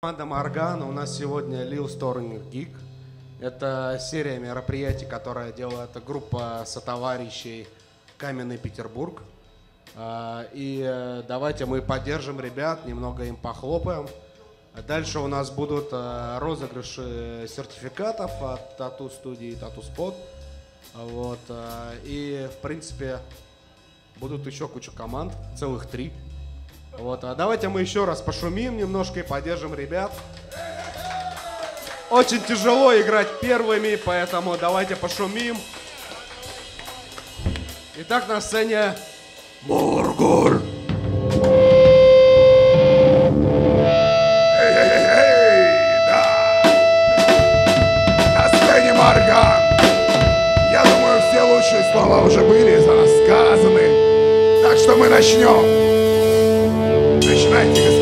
Команда Моргана. У нас сегодня Lil Storming Geek. Это серия мероприятий, которая делает группа сотоварищей Каменный Петербург. А, И э, давайте мы поддержим ребят, немного им похлопаем. Дальше у нас будут э, розыгрыши сертификатов от тату студии Тату Спот. Вот. э, И, в принципе, будут еще куча команд, целых три. Вот, а давайте мы еще раз пошумим немножко и поддержим ребят. Очень тяжело играть первыми, поэтому давайте пошумим. Итак, на сцене лучшие слова уже были за нас сказаны. Так что мы начнем. All right,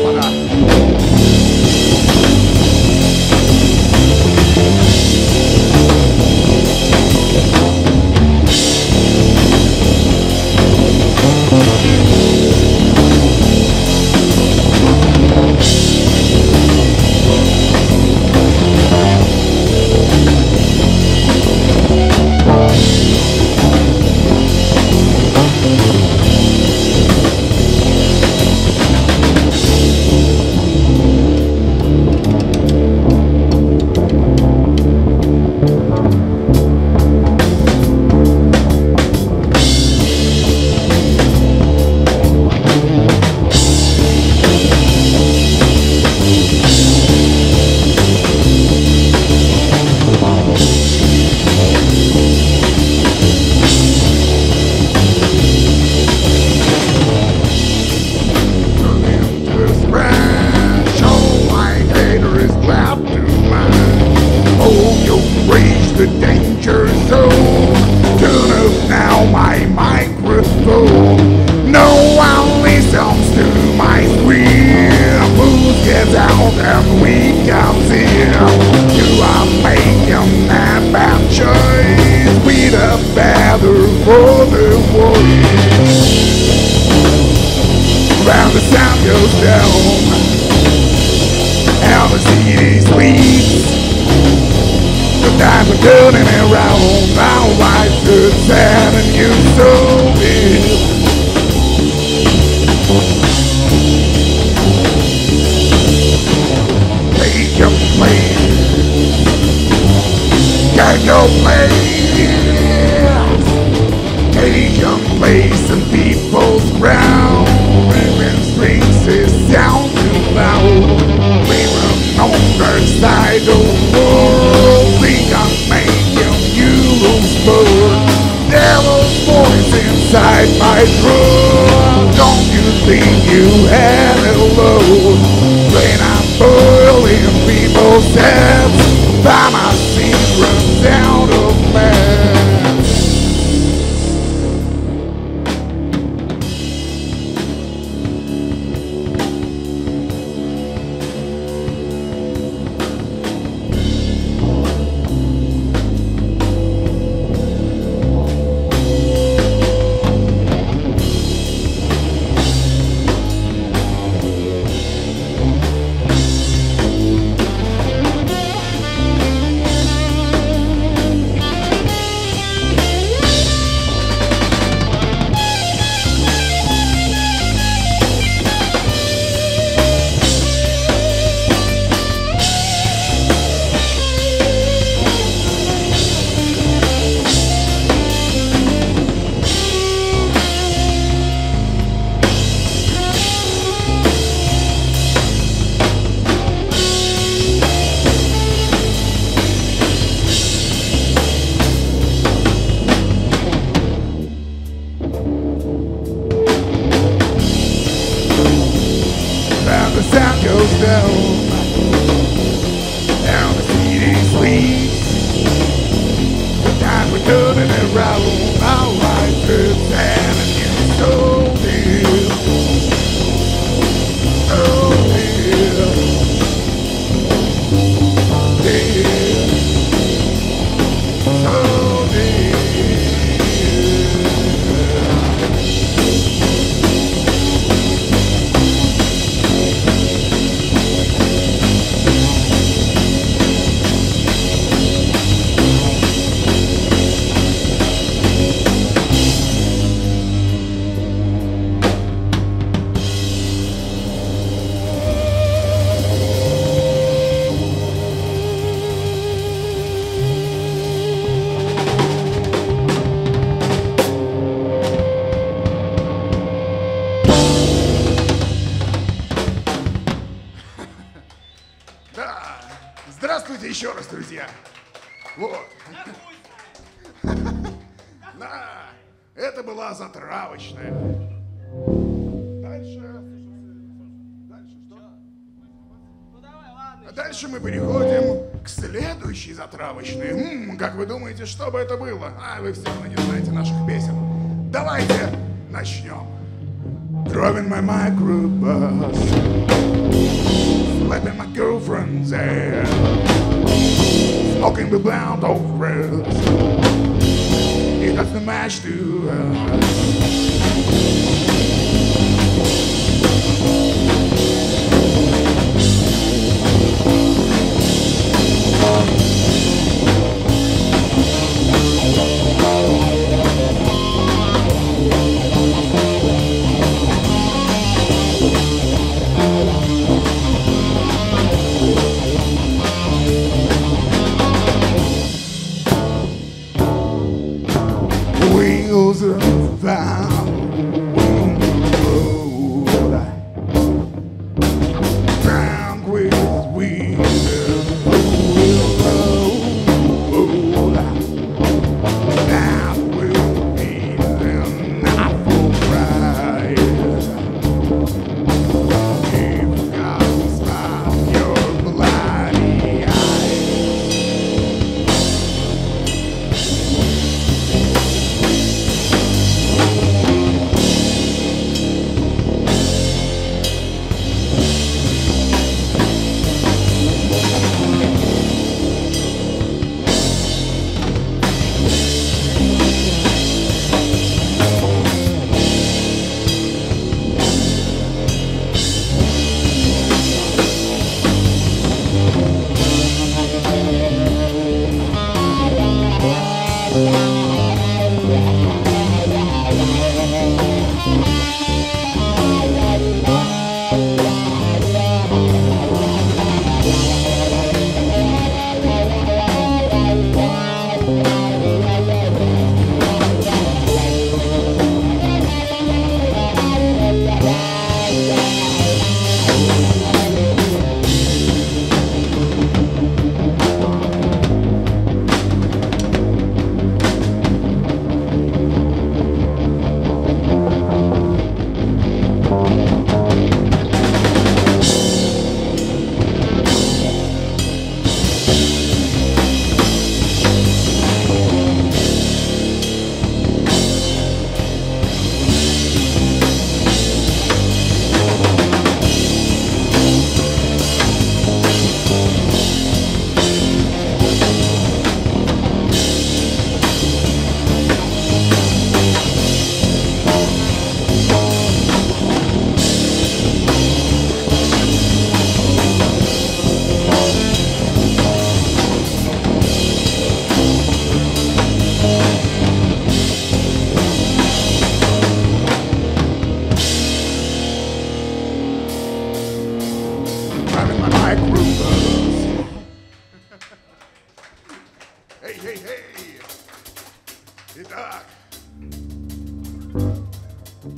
inside my drum Don't you think you had it low? When I'm boiling people's heads By my seat turning around. smash to us.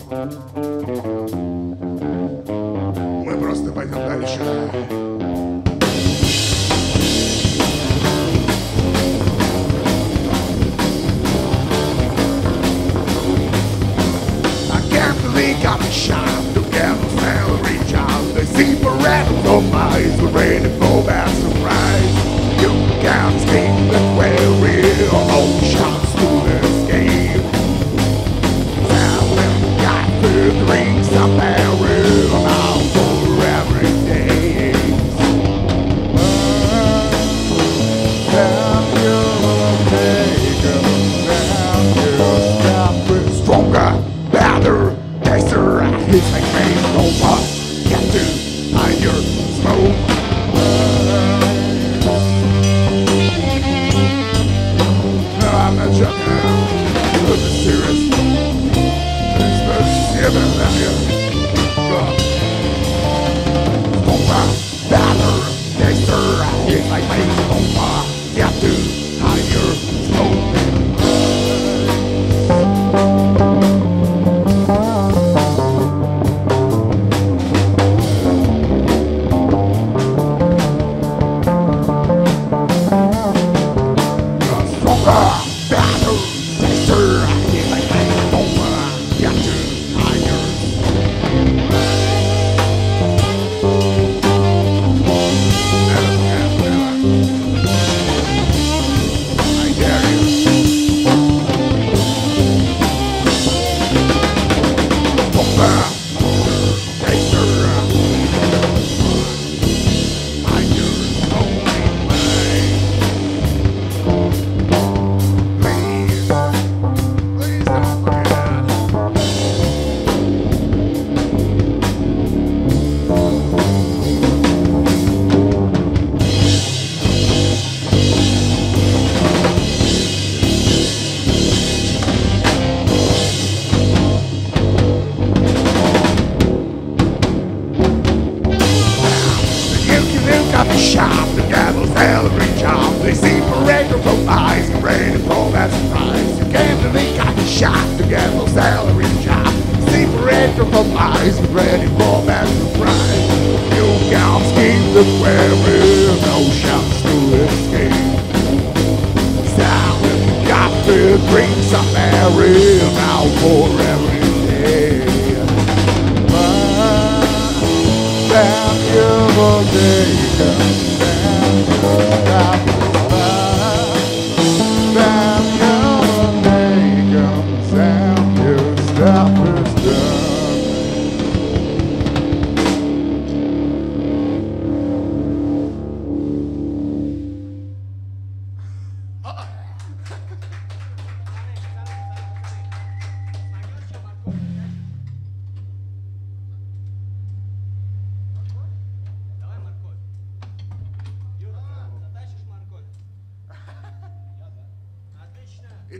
Мы просто пойдем дальше. They got a shot together, they'll reach out. They see for atoms on my eyes, we're ready for.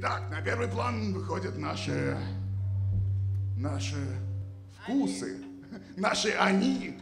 Итак, на первый план выходят наши... наши вкусы, наши они.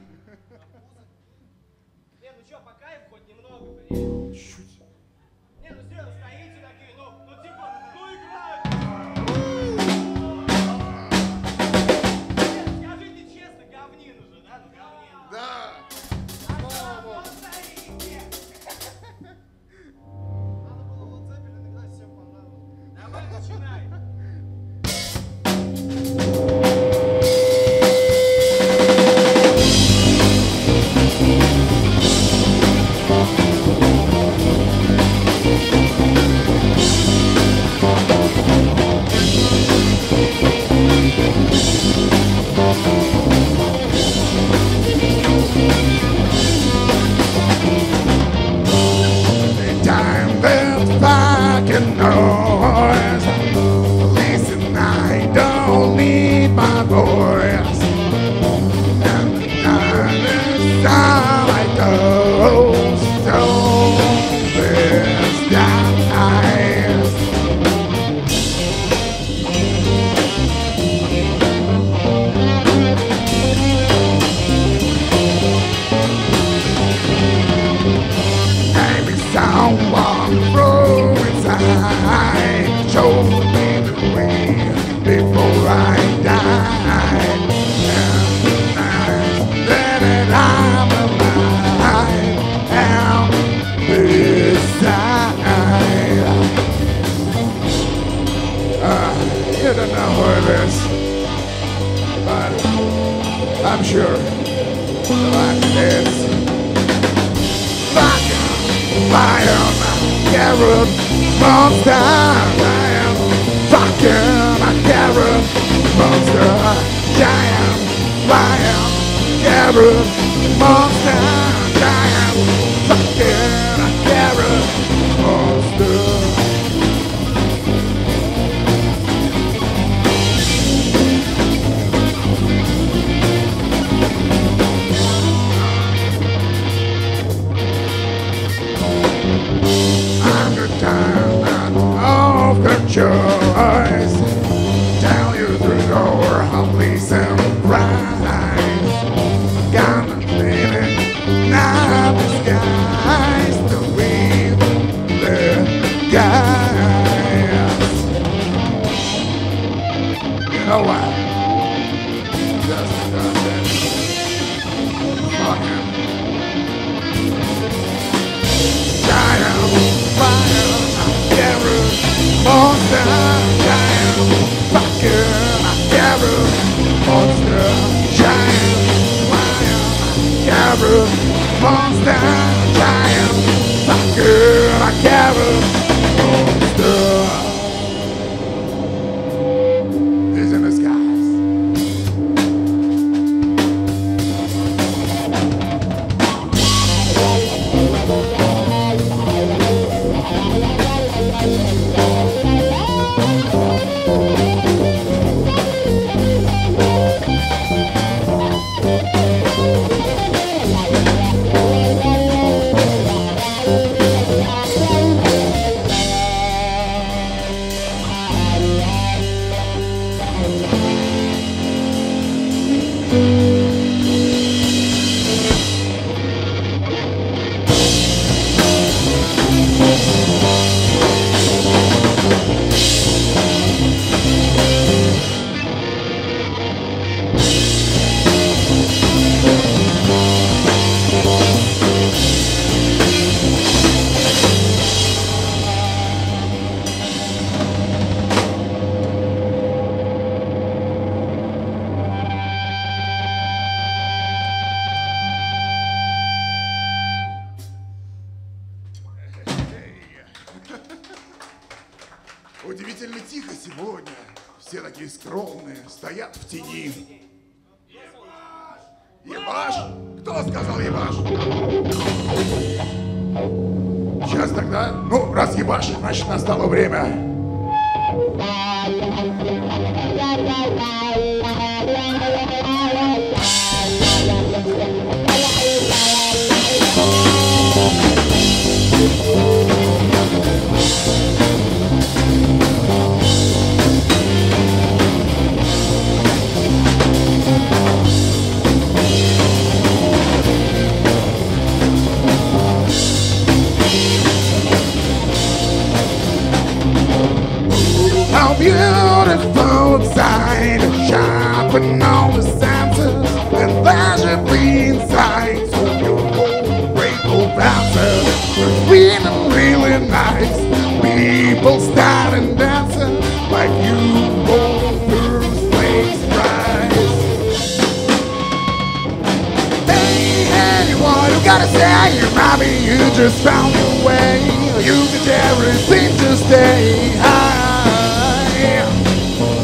everything to stay high.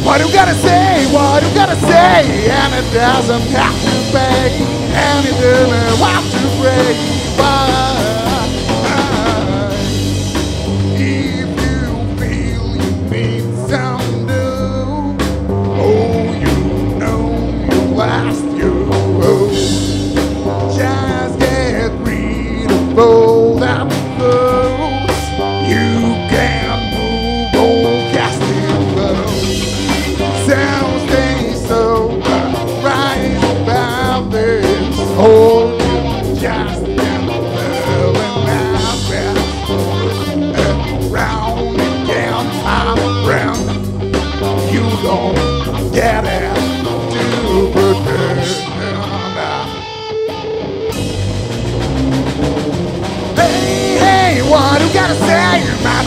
What you gotta say, what you gotta say, and it doesn't have to pay, and it doesn't have to pray. Bye.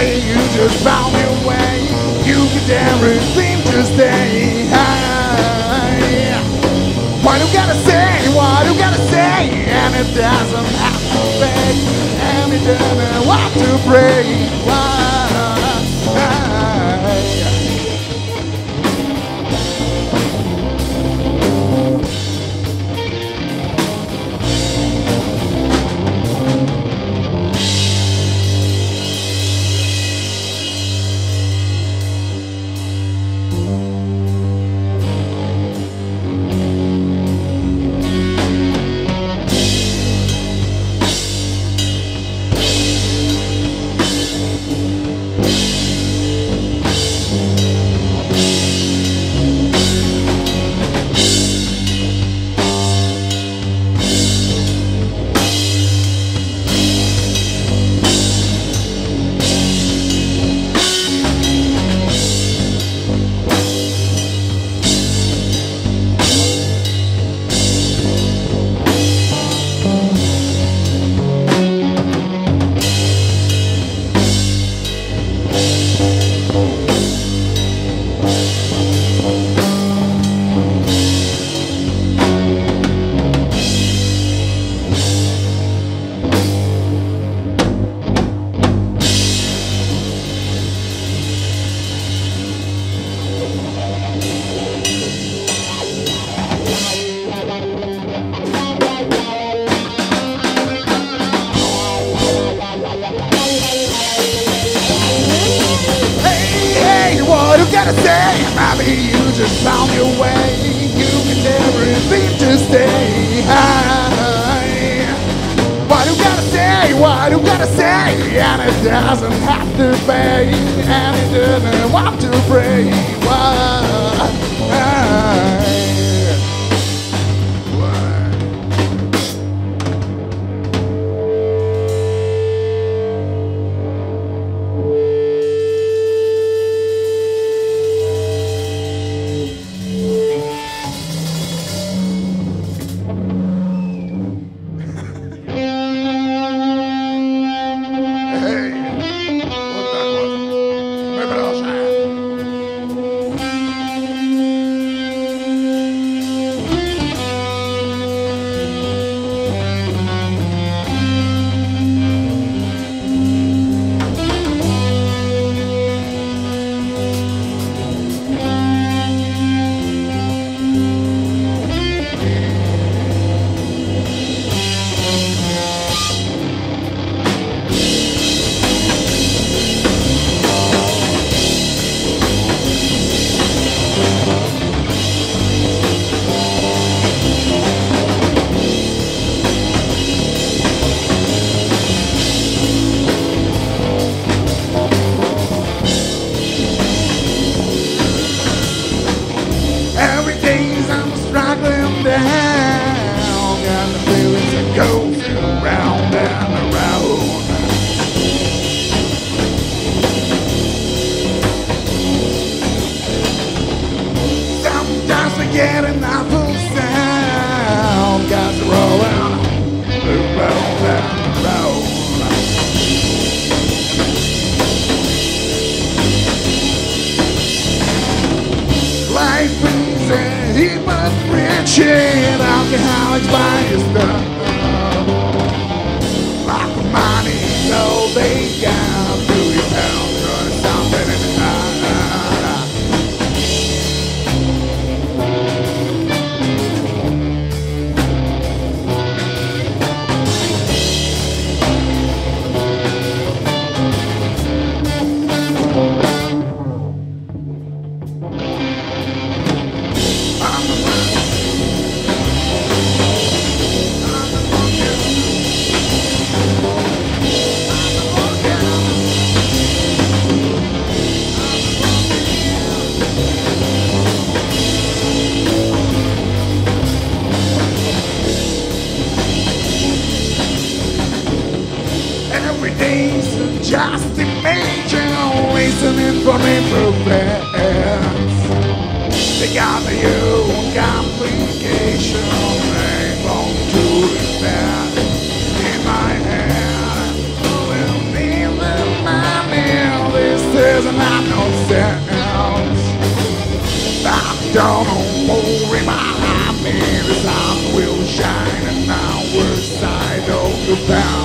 way. You just found your way. You did everything to stay high. Why do you gotta say? Why do you gotta say? And it doesn't have to be And it doesn't have to break. Why? Hey. get enough bound.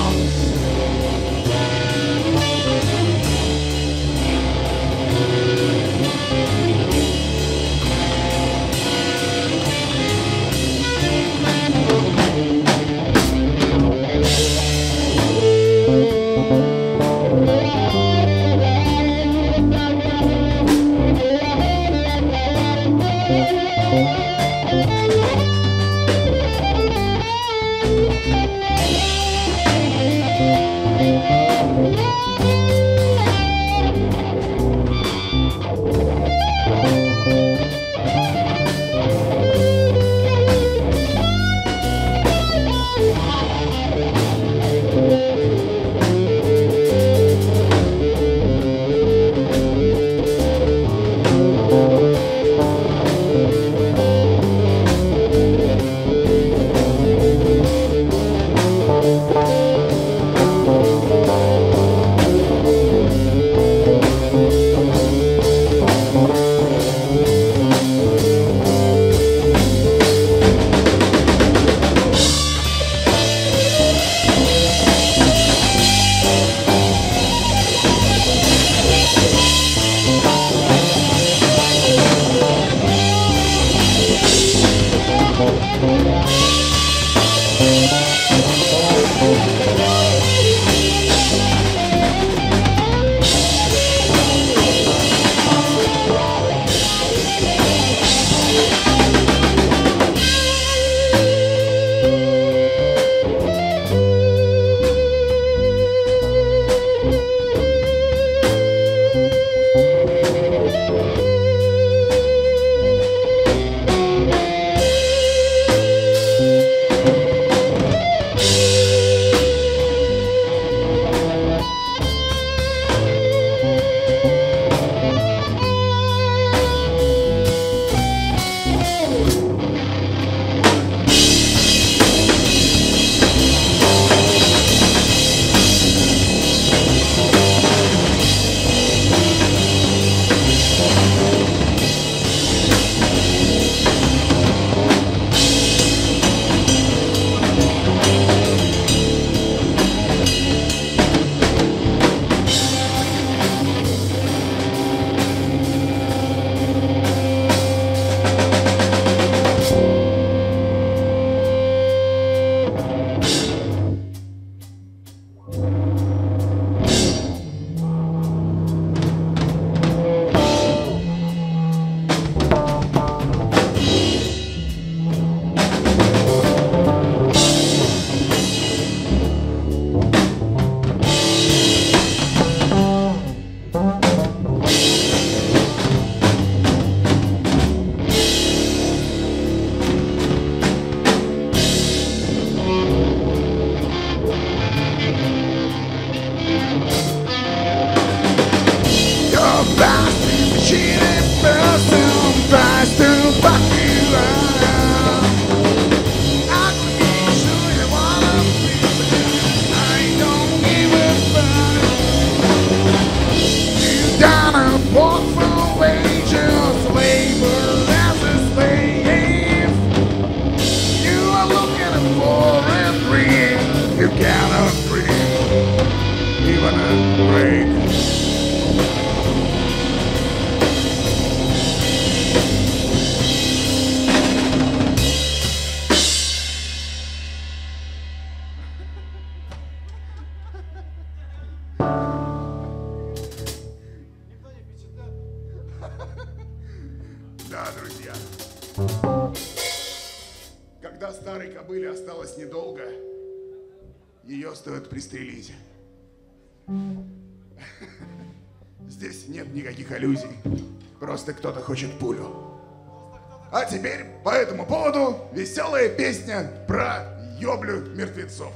Thank you. Просто кто-то хочет пулю. А теперь по этому поводу веселая песня про ёблю мертвецов.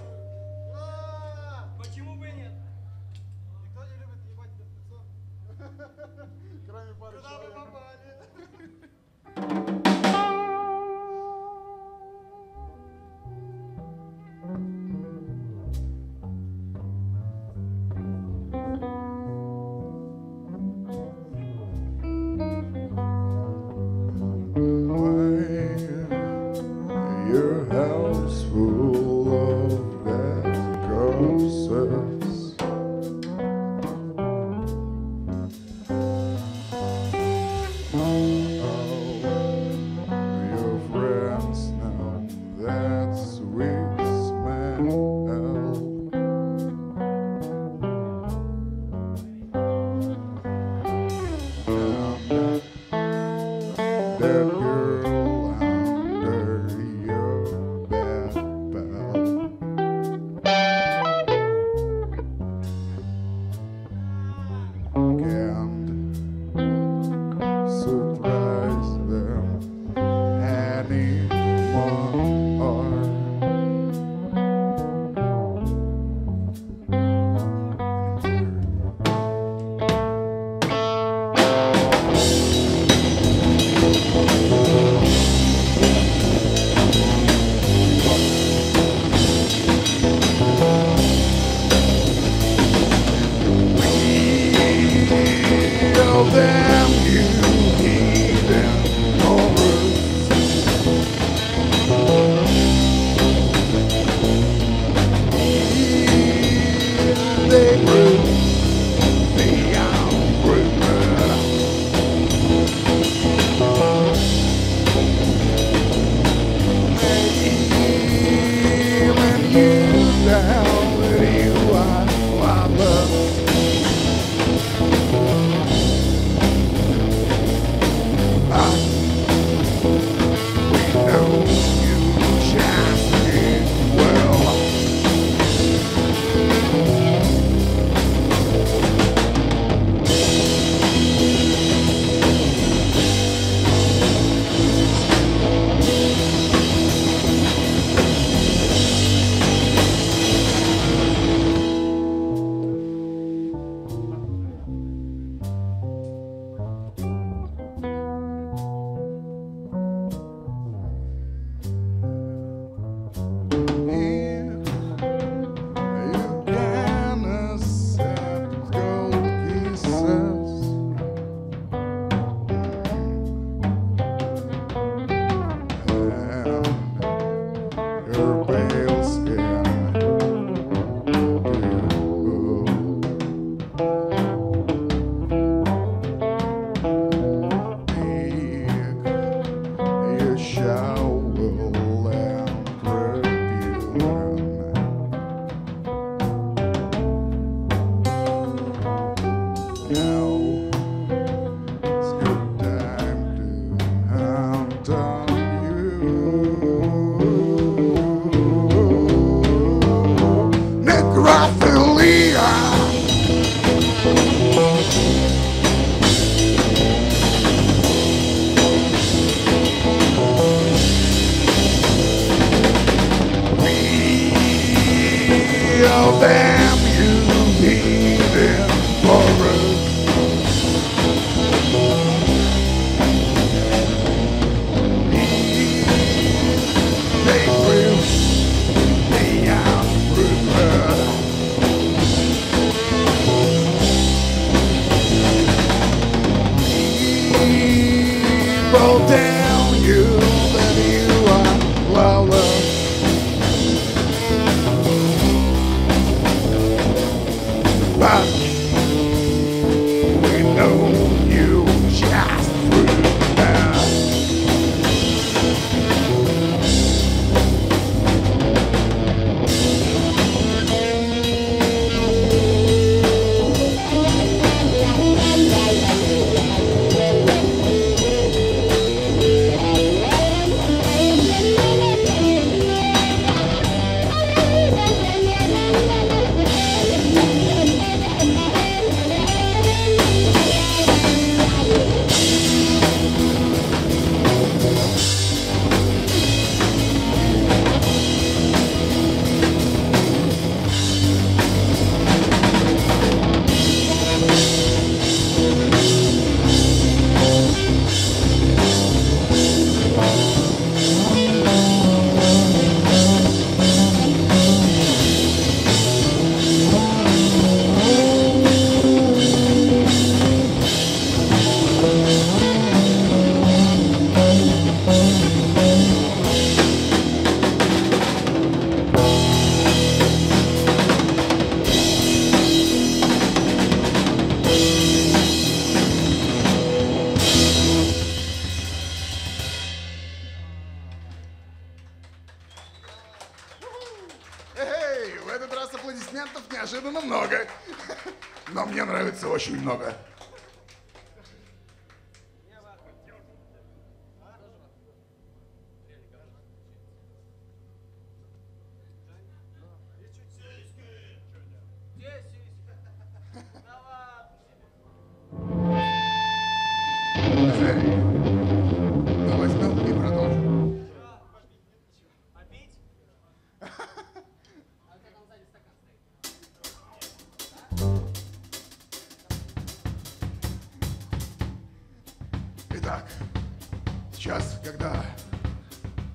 Неужели? Но возьмем и продолжим. Итак, сейчас, когда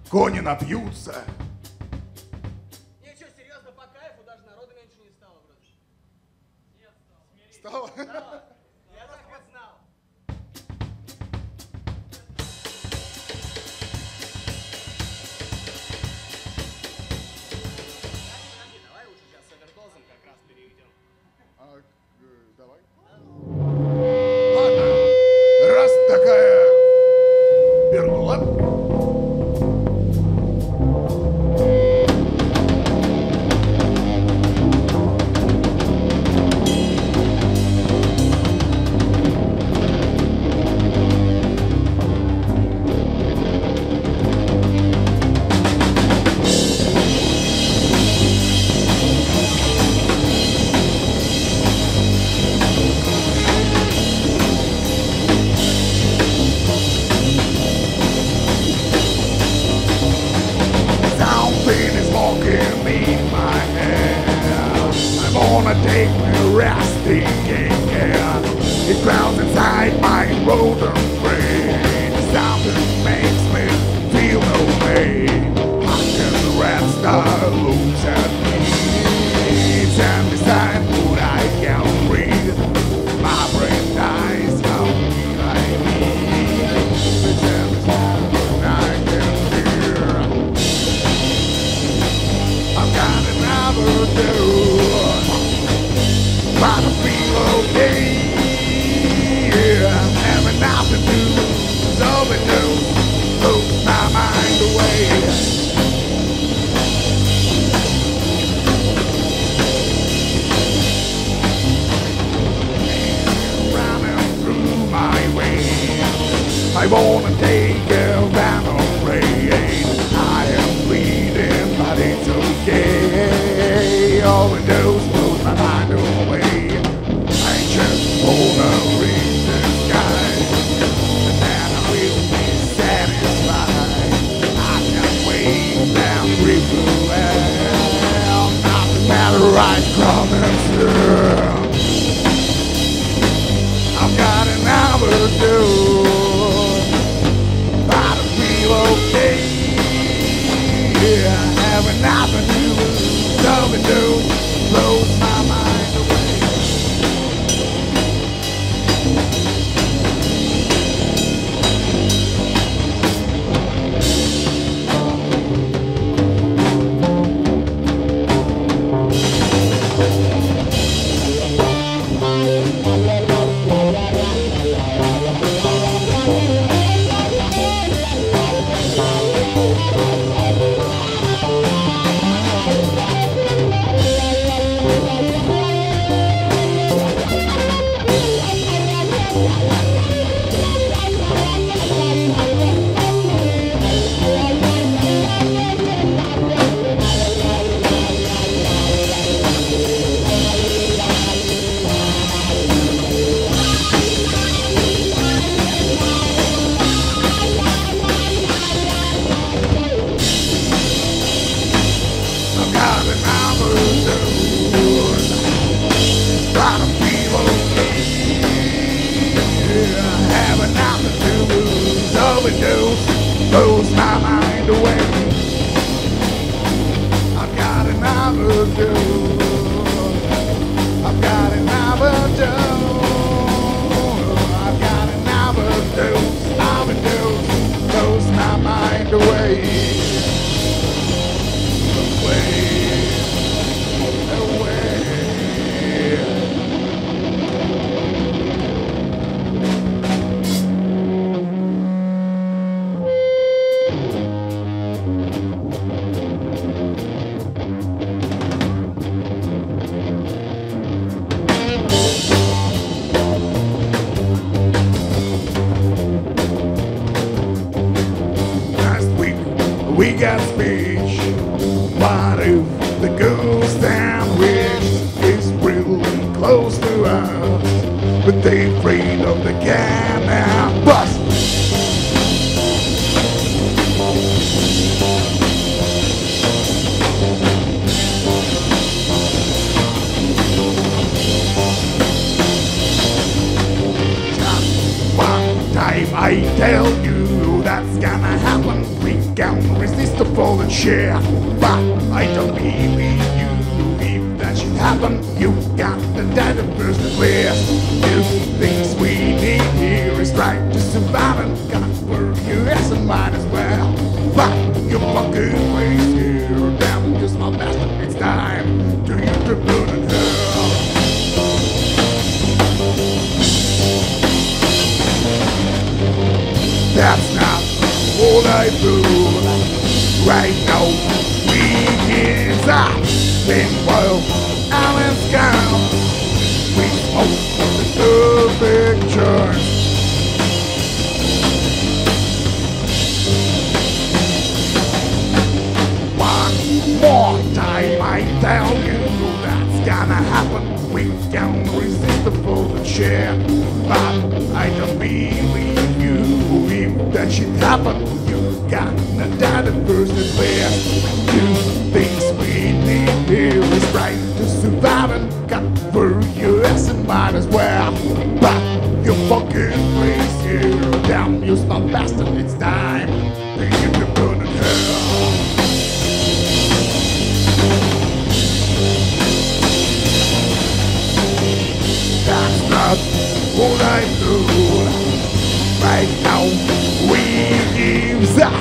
кони напьются, man. gonna take you down the rain. I am bleeding, but it's okay. All the dose blows my mind away. I just wanna reach the sky, and then I will be satisfied. I can wait and replay. Not the matter I promise you. I've got an hour to do. avenue, W, blow my reign of the gang. right down. You know that's gonna happen. We can't resist the full. But I don't believe you. If that shit happened, you gotta die the first and fair. Two things we need here is right to survive and cut for your ass and might as well. what I do. Right now, we give the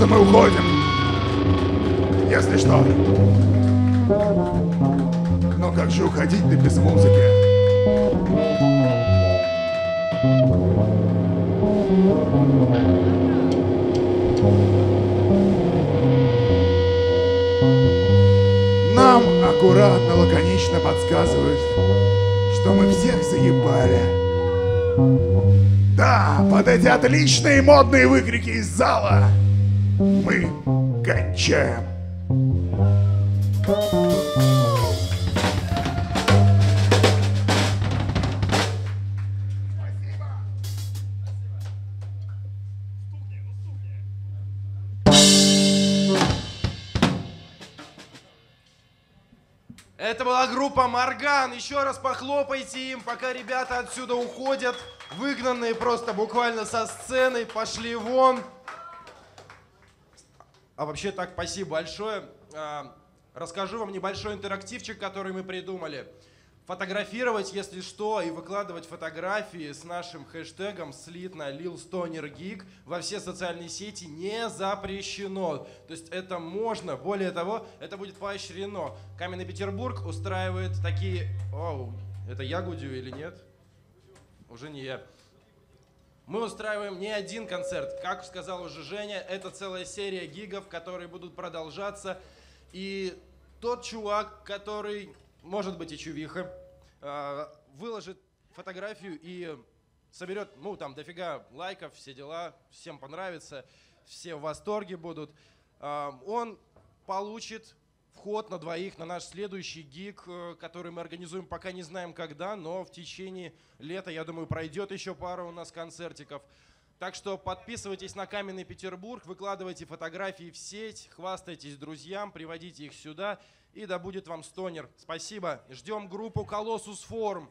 что мы уходим. Если что. Но как же уходить-то без музыки? Нам аккуратно, лаконично подсказывают, что мы всех заебали. Да, под эти отличные модные выкрики из зала мы кончаем. Это была группа Морган. Еще раз похлопайте им, пока ребята отсюда уходят. Выгнанные просто буквально со сцены. Пошли вон. А вообще так, спасибо большое. А, Расскажу вам небольшой интерактивчик, который мы придумали. Фотографировать, если что, и выкладывать фотографии с нашим хэштегом слитно Lil Stoner Geek во все социальные сети не запрещено. То есть это можно. Более того, это будет поощрено. Каменный Петербург устраивает такие... Оу, это я гудю или нет? Уже не я. Мы устраиваем не один концерт. Как сказал уже Женя, это целая серия гигов, которые будут продолжаться. И тот чувак, который, может быть и чувиха, э, выложит фотографию и соберет, ну, там, дофига лайков, все дела, всем понравится, все в восторге будут. Э, Он получит вход на двоих на наш следующий гиг, э, который мы организуем, пока не знаем когда, но в течение лета, я думаю, пройдет еще пара у нас концертиков. Так что подписывайтесь на Каменный Петербург, выкладывайте фотографии в сеть, хвастайтесь друзьям, приводите их сюда, и да будет вам стонер. Спасибо. Ждем группу Колоссус Форум.